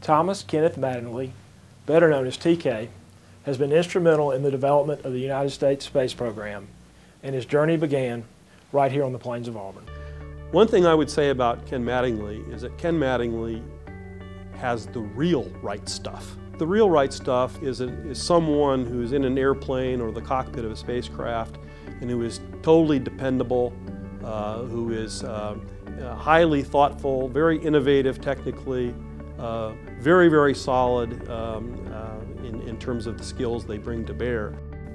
Thomas Kenneth Mattingly, better known as TK, has been instrumental in the development of the United States space program, and his journey began right here on the plains of Auburn. One thing I would say about Ken Mattingly is that Ken Mattingly has the real right stuff. The real right stuff is, a, is someone who's in an airplane or the cockpit of a spacecraft and who is totally dependable, uh, who is uh, uh, highly thoughtful, very innovative technically, uh, very, very solid um, uh, in, in terms of the skills they bring to bear.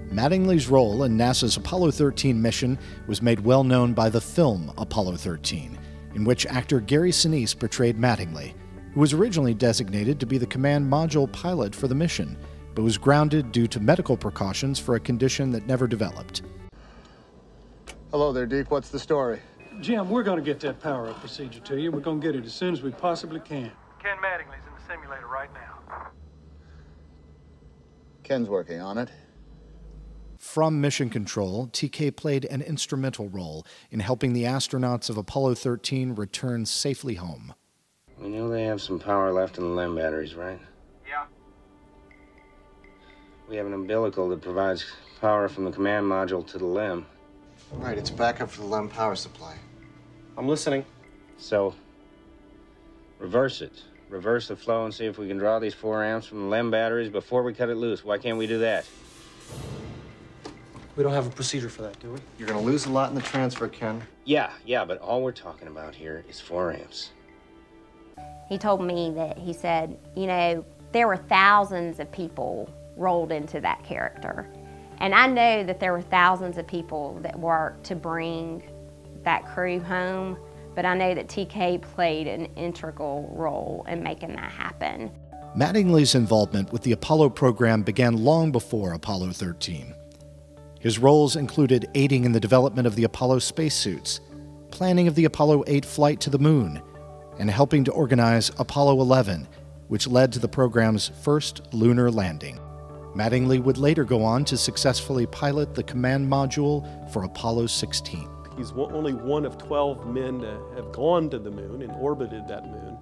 Mattingly's role in NASA's Apollo 13 mission was made well known by the film Apollo 13, in which actor Gary Sinise portrayed Mattingly, who was originally designated to be the command module pilot for the mission, but was grounded due to medical precautions for a condition that never developed. Hello there, Deke. What's the story? Jim, we're going to get that power up procedure to you. We're going to get it as soon as we possibly can. Ken Mattingly's in the simulator right now. Ken's working on it. From Mission Control, TK played an instrumental role in helping the astronauts of Apollo 13 return safely home. We know they have some power left in the LEM batteries, right? Yeah. We have an umbilical that provides power from the command module to the LEM. Right, it's backup for the LEM power supply. I'm listening. So, reverse it. Reverse the flow and see if we can draw these 4 amps from the LEM batteries before we cut it loose. Why can't we do that? We don't have a procedure for that, do we? You're gonna lose a lot in the transfer, Ken. Yeah, yeah, but all we're talking about here is 4 amps. He told me that he said, you know, there were thousands of people rolled into that character. And I know that there were thousands of people that worked to bring that crew home, but I know that TK played an integral role in making that happen. Mattingly's involvement with the Apollo program began long before Apollo 13. His roles included aiding in the development of the Apollo spacesuits, planning of the Apollo 8 flight to the moon, and helping to organize Apollo 11, which led to the program's first lunar landing. Mattingly would later go on to successfully pilot the command module for Apollo 16. He's only one of 12 men to have gone to the moon and orbited that moon.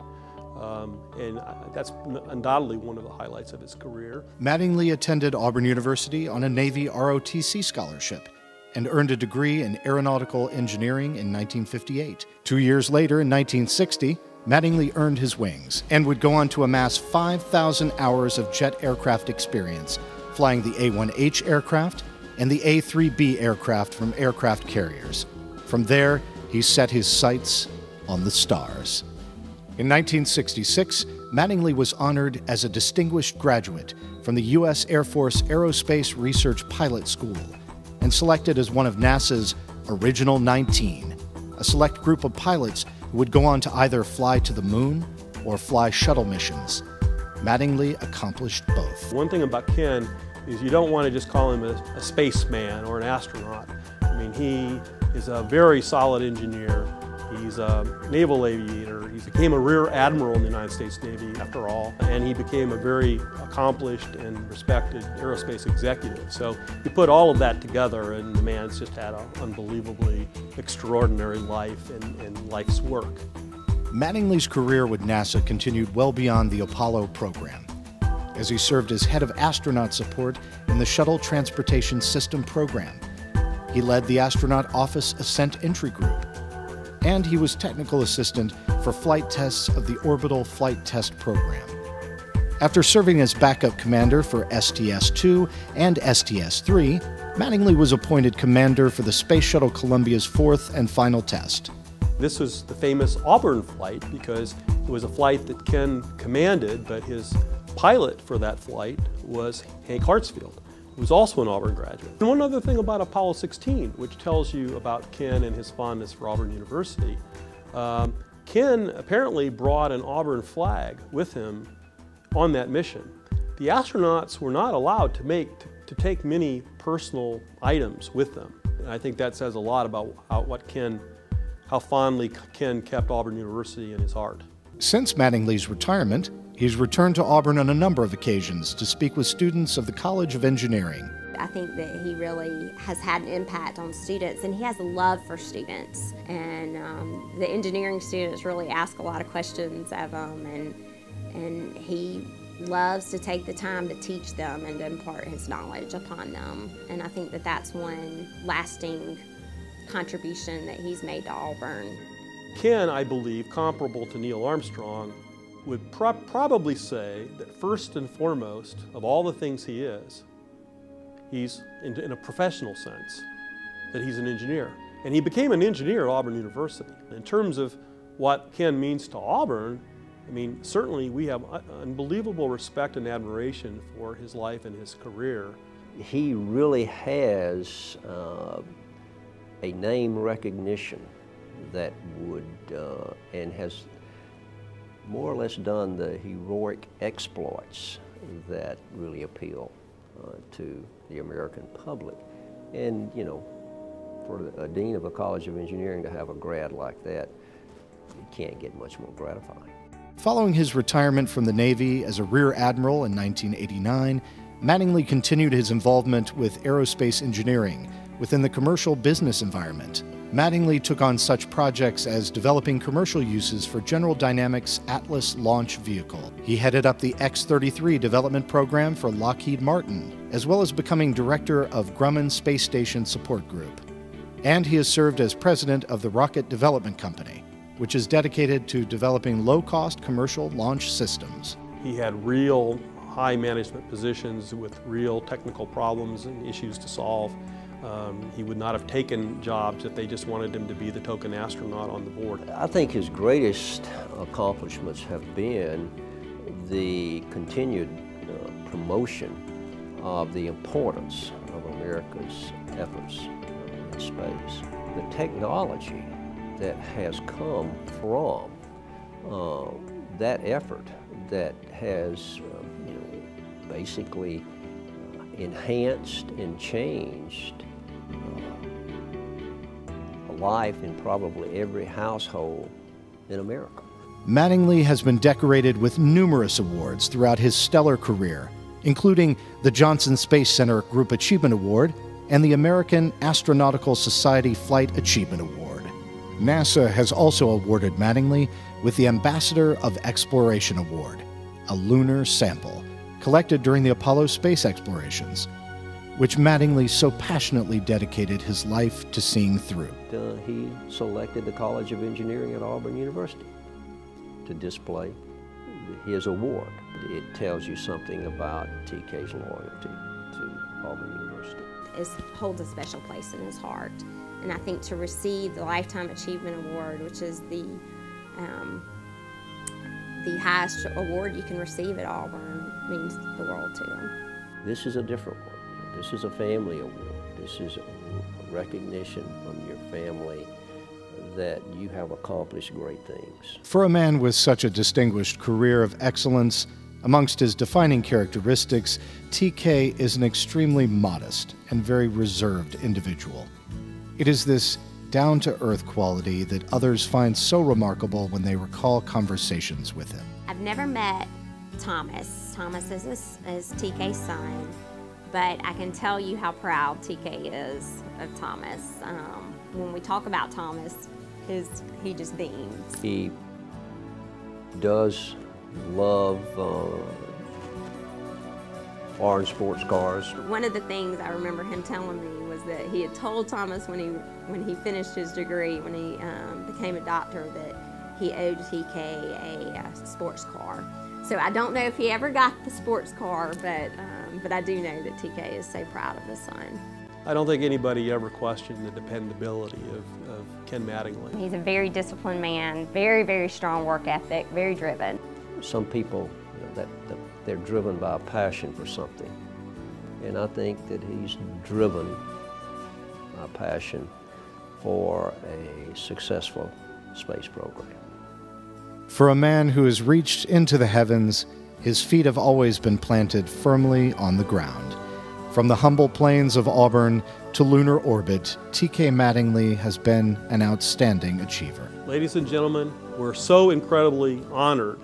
Um, and that's undoubtedly one of the highlights of his career. Mattingly attended Auburn University on a Navy ROTC scholarship and earned a degree in aeronautical engineering in 1958. Two years later, in 1960, Mattingly earned his wings and would go on to amass 5,000 hours of jet aircraft experience, flying the A 1H aircraft and the A 3B aircraft from aircraft carriers. From there, he set his sights on the stars. In 1966, Mattingly was honored as a distinguished graduate from the U.S. Air Force Aerospace Research Pilot School and selected as one of NASA's Original 19, a select group of pilots who would go on to either fly to the moon or fly shuttle missions. Mattingly accomplished both. One thing about Ken is you don't want to just call him a, a spaceman or an astronaut. I mean, he is a very solid engineer He's a naval aviator. He became a rear admiral in the United States Navy, after all, and he became a very accomplished and respected aerospace executive. So you put all of that together, and the man's just had an unbelievably extraordinary life and, and life's work. Mattingly's career with NASA continued well beyond the Apollo program, as he served as head of astronaut support in the Shuttle Transportation System program. He led the Astronaut Office Ascent Entry Group and he was technical assistant for flight tests of the Orbital Flight Test Program. After serving as backup commander for STS 2 and STS 3, Mattingly was appointed commander for the Space Shuttle Columbia's fourth and final test. This was the famous Auburn flight because it was a flight that Ken commanded, but his pilot for that flight was Hank Hartsfield who's also an Auburn graduate. And one other thing about Apollo 16, which tells you about Ken and his fondness for Auburn University, um, Ken apparently brought an Auburn flag with him on that mission. The astronauts were not allowed to make to, take many personal items with them. And I think that says a lot about how, what Ken, how fondly Ken kept Auburn University in his heart. Since Mattingly's retirement, He's returned to Auburn on a number of occasions to speak with students of the College of Engineering. I think that he really has had an impact on students and he has a love for students. And um, the engineering students really ask a lot of questions of him and, and he loves to take the time to teach them and to impart his knowledge upon them. And I think that that's one lasting contribution that he's made to Auburn. Ken, I believe, comparable to Neil Armstrong, would pro probably say that first and foremost, of all the things he is, he's, in, in, a professional sense, that he's an engineer. And he became an engineer at Auburn University. In terms of what Ken means to Auburn, I mean, certainly we have unbelievable respect and admiration for his life and his career. He really has uh, a name recognition that would, uh, and has more or less done the heroic exploits that really appeal uh, to the American public. And, you know, for a dean of a college of engineering to have a grad like that, you can't get much more gratifying. Following his retirement from the Navy as a Rear Admiral in 1989, Mattingly continued his involvement with aerospace engineering within the commercial business environment. Mattingly took on such projects as developing commercial uses for General Dynamics Atlas launch vehicle. He headed up the X 33 development program for Lockheed Martin, as well as becoming director of Grumman Space Station Support Group. And he has served as president of the Rocket Development Company, which is dedicated to developing low cost commercial launch systems. He had real high management positions with real technical problems and issues to solve. Um, he would not have taken jobs if they just wanted him to be the token astronaut on the board. I think his greatest accomplishments have been the continued uh, promotion of the importance of America's efforts in space. The technology that has come from uh, that effort that has uh, you know, basically uh, enhanced and changed life in probably every household in America. Mattingly has been decorated with numerous awards throughout his stellar career, including the Johnson Space Center Group Achievement Award and the American Astronautical Society Flight Achievement Award. NASA has also awarded Mattingly with the Ambassador of Exploration Award, a lunar sample collected during the Apollo space explorations, which Mattingly so passionately dedicated his life to seeing through. Uh, he selected the College of Engineering at Auburn University to display his award. It tells you something about TK's loyalty to Auburn University. It holds a special place in his heart. And I think to receive the Lifetime Achievement Award, which is the um, the highest award you can receive at Auburn, means the world to him. This is a different one. This is a family award. This is a recognition from your family that you have accomplished great things. For a man with such a distinguished career of excellence, amongst his defining characteristics, TK is an extremely modest and very reserved individual. It is this down to earth quality that others find so remarkable when they recall conversations with him. I've never met Thomas. Thomas is, a, is TK's son, but I can tell you how proud TK is of Thomas. Um, when we talk about Thomas, his, he just beams. He does love uh, foreign sports cars. One of the things I remember him telling me was that he had told Thomas when he when he finished his degree, when he um, became a doctor, that he owed TK a, a, sports car. So I don't know if he ever got the sports car, but um, Um, but I do know that TK is so proud of his son. I don't think anybody ever questioned the dependability of, of Ken Mattingly. He's a very disciplined man, very, very strong work ethic, very driven. Some people you know, that, that they're driven by a passion for something. And I think that he's driven a passion for a successful space program. For a man who has reached into the heavens, his feet have always been planted firmly on the ground. From the humble plains of Auburn to lunar orbit, TK Mattingly has been an outstanding achiever. Ladies and gentlemen, we're so incredibly honored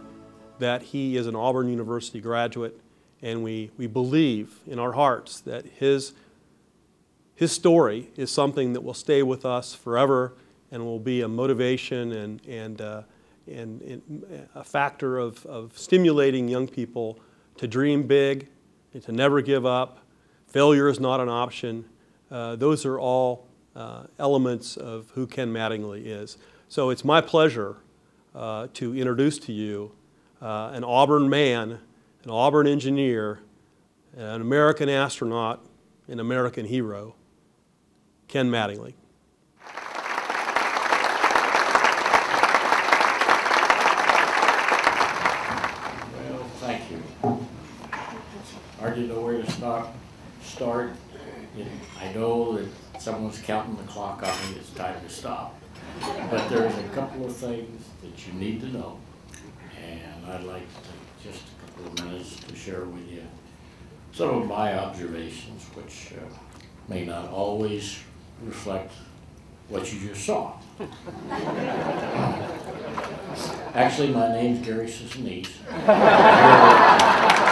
that he is an Auburn University graduate, and we, we believe in our hearts that his, his story is something that will stay with us forever and will be a motivation and, and, uh, and, and a factor of, of stimulating young people to dream big and to never give up. Failure is not an option. Uh, those are all uh, elements of who Ken Mattingly is. So it's my pleasure uh, to introduce to you uh, an Auburn man, an Auburn engineer, an American astronaut, an American hero, Ken Mattingly. Well, thank you. I didn't know where to start. Start. I know that someone's counting the clock on me. It's time to stop. But there's a couple of things that you need to know, and I'd like to take just a couple of minutes to share with you some of my observations, which uh, may not always reflect what you just saw. Actually, my name's Gary Sinise.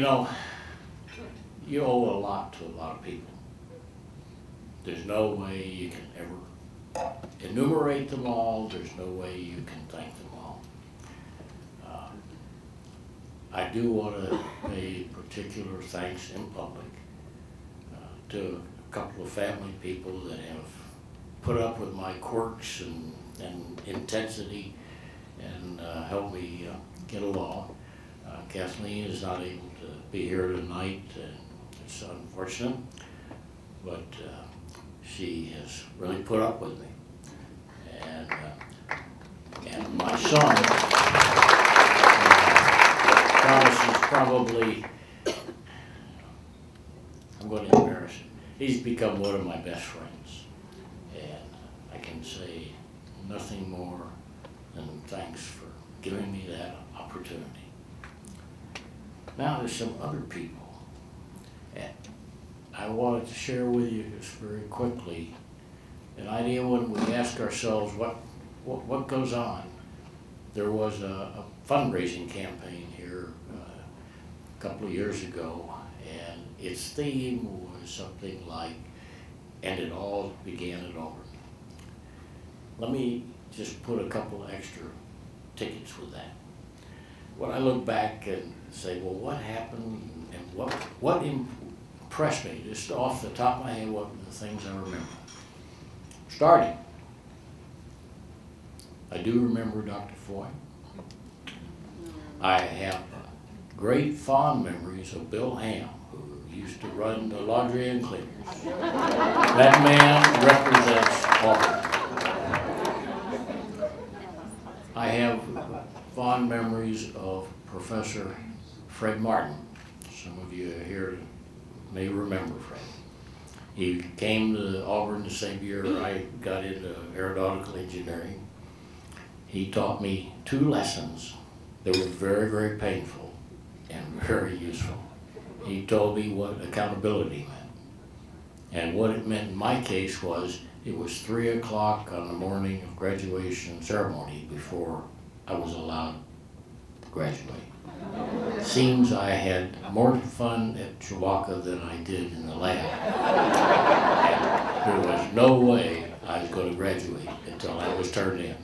you know, you owe a lot to a lot of people. There's no way you can ever enumerate them all. There's no way you can thank them all. Uh, I do want to pay particular thanks in public uh, to a couple of family people that have put up with my quirks and, and intensity and uh, helped me uh, get along. Uh, Kathleen is not able to be here tonight, and it's unfortunate, but uh, she has really put up with me. And, uh, and my son, uh, is probably, I'm going to embarrass him. He's become one of my best friends. And I can say nothing more than thanks for giving me that opportunity. Now there's some other people. And I wanted to share with you just very quickly an idea when we ask ourselves what, what, what goes on. There was a, a fundraising campaign here uh, a couple of years ago, and its theme was something like, and it all began at Auburn. Let me just put a couple extra tickets with that. When I look back and say, well, what happened and what, what impressed me, just off the top of my head, what the things I remember. Starting, I do remember Dr. Foy. I have great fond memories of Bill Ham, who used to run the laundry and cleaners. That man represents Auburn. I have fond memories of Professor Fred Martin. Some of you here may remember Fred. He came to Auburn the same year I got into aeronautical engineering. He taught me two lessons that were very, very painful and very useful. He told me what accountability meant. And what it meant in my case was it was three o'clock on the morning of graduation ceremony before I was allowed to graduate. Seems I had more fun at Chewacla than I did in the lab. And there was no way I was going to graduate until I was turned in.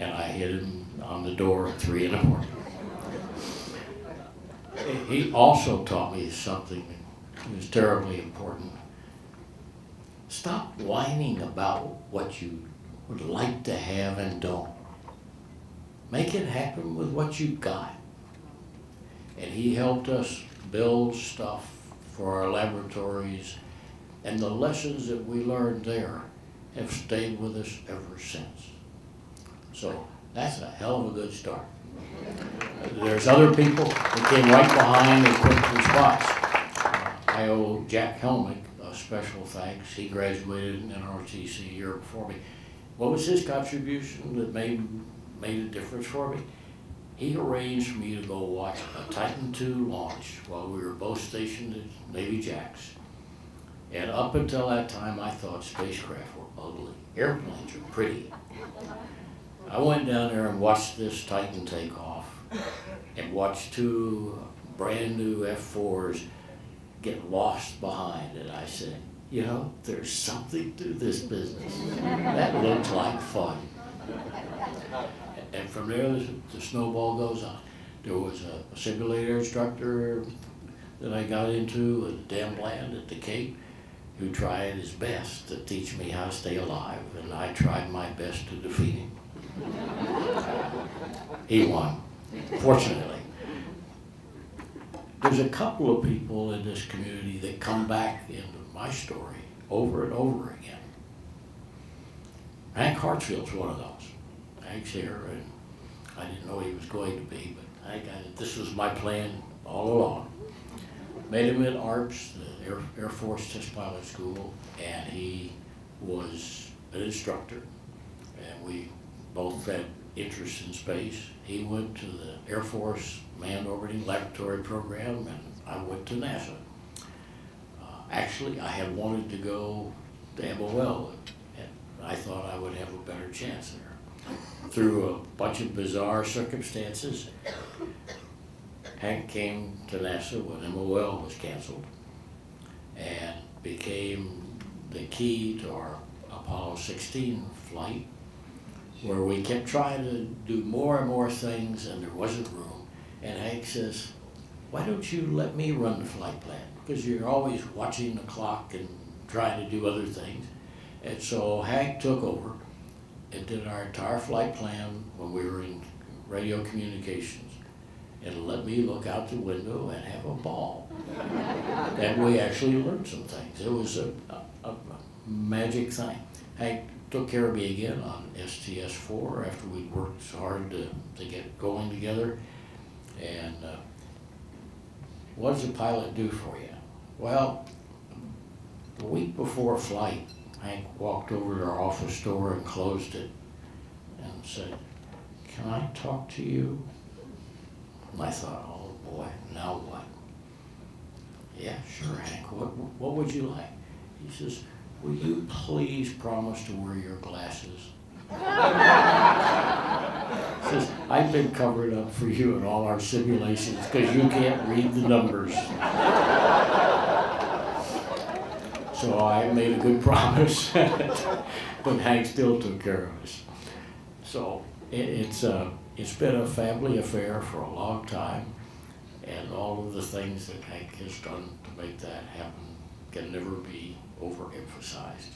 And I hit him on the door at three in the morning. He also taught me something that was terribly important. Stop whining about what you would like to have and don't. Make it happen with what you've got. And he helped us build stuff for our laboratories, and the lessons that we learned there have stayed with us ever since. So that's a hell of a good start. There's other people that came right behind and quick response. I owe Jack Helmick a special thanks. He graduated in NRTC a year before me. What was his contribution that made made a difference for me? He arranged for me to go watch a Titan II launch while we were both stationed at Navy Jacks. And up until that time, I thought spacecraft were ugly. Airplanes are pretty. I went down there and watched this Titan take off and watched two brand new F-4s get lost behind. And I said, you know, there's something to this business. That looks like fun. And from there, the, the snowball goes on. There was a, a simulator instructor that I got into at Dan Bland at the Cape who tried his best to teach me how to stay alive, and I tried my best to defeat him. he won, fortunately. There's a couple of people in this community that come back into my story over and over again. Hank Hartsfield's one of those. Hank's here, and I didn't know he was going to be, but I got it. This was my plan all along. Made him at ARPS, the Air, Air Force Test Pilot School, and he was an instructor. And we both had interest in space. He went to the Air Force Manned Orbiting Laboratory Program, and I went to NASA. Uh, actually, I had wanted to go to MOL, and I thought I would have a better chance there. Through a bunch of bizarre circumstances, Hank came to NASA when MOL was canceled and became the key to our Apollo 16 flight, where we kept trying to do more and more things and there wasn't room. And Hank says, why don't you let me run the flight plan? Because you're always watching the clock and trying to do other things. And so Hank took over and did our entire flight plan when we were in radio communications and let me look out the window and have a ball. and we actually learned some things. It was a, a, a magic thing. Hank took care of me again on STS-4 after we'd worked hard to, to get going together. And uh, what does a pilot do for you? Well, the week before flight, Hank walked over to our office door and closed it and said, can I talk to you? And I thought, oh boy, now what? Yeah, sure, Hank. What, what would you like? He says, will you please promise to wear your glasses? He says, I've been covering up for you in all our simulations because you can't read the numbers. So I made a good promise, but Hank still took care of us. So it, it's, uh, it's been a family affair for a long time, and all of the things that Hank has done to make that happen can never be overemphasized.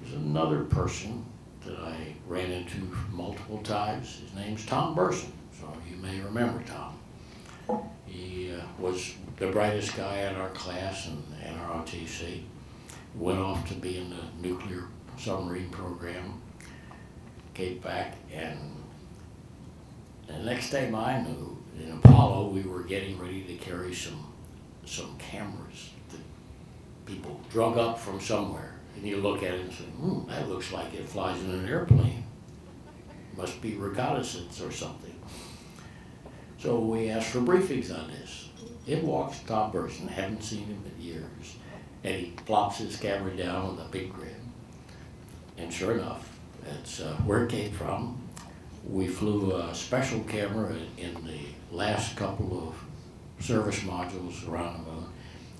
There's another person that I ran into multiple times. His name's Tom Burson, so you may remember Tom. He uh, was the brightest guy in our class and, ROTC. Went off to be in the nuclear submarine program. Came back and the next time I knew, in Apollo, we were getting ready to carry some some cameras that people drug up from somewhere and you look at it and say, hmm, that looks like it flies in an airplane. Must be reconnaissance or something. So we asked for briefings on this. In walks Tom Burson, haven't seen him in years, and he plops his camera down with a big grin. And sure enough, that's uh, where it came from. We flew a special camera in the last couple of service modules around the moon.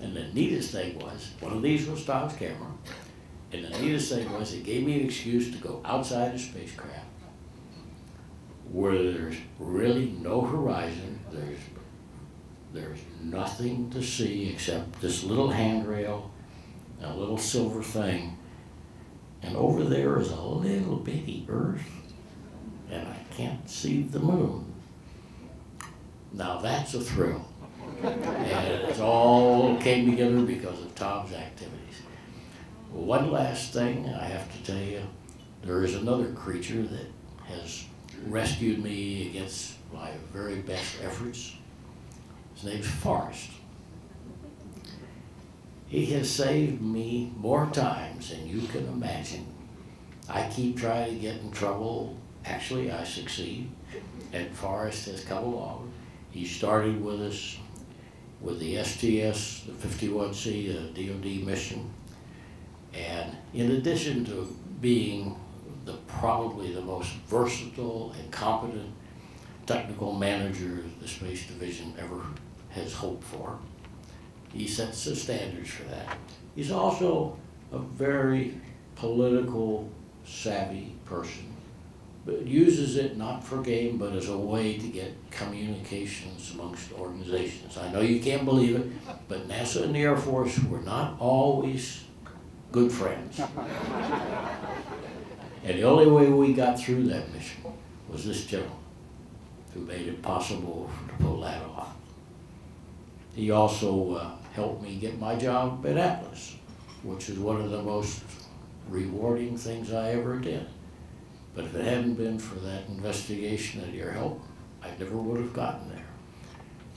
And the neatest thing was, one of these was Tom's camera, and the neatest thing was it gave me an excuse to go outside the spacecraft where there's really no horizon, there's there's nothing to see except this little handrail, a little silver thing, and over there is a little bitty Earth, and I can't see the moon. Now that's a thrill. and it all came together because of Tom's activities. One last thing I have to tell you, there is another creature that has rescued me against my very best efforts. His name's Forrest. He has saved me more times than you can imagine. I keep trying to get in trouble. Actually, I succeed. And Forrest has come along. He started with us with the STS, the 51C, the DoD mission. And in addition to being the probably the most versatile and competent technical manager the Space Division ever has hoped for, He sets the standards for that. He's also a very political savvy person, but uses it not for game, but as a way to get communications amongst organizations. I know you can't believe it, but NASA and the Air Force were not always good friends. And the only way we got through that mission was this gentleman who made it possible to pull that off. He also uh, helped me get my job at Atlas, which is one of the most rewarding things I ever did. But if it hadn't been for that investigation and your help, I never would have gotten there.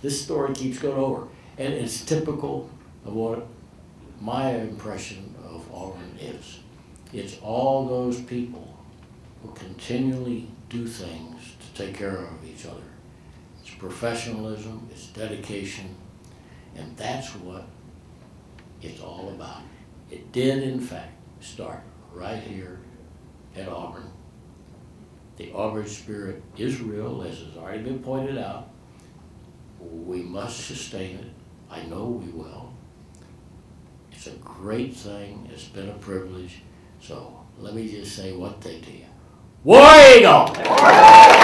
This story keeps going over, and it's typical of what my impression of Auburn is. It's all those people who continually do things to take care of each other. It's professionalism, it's dedication, and that's what it's all about. It did, in fact, start right here at Auburn. The Auburn spirit is real, as has already been pointed out. We must sustain it. I know we will. It's a great thing. It's been a privilege. So let me just say to you. War Eagle!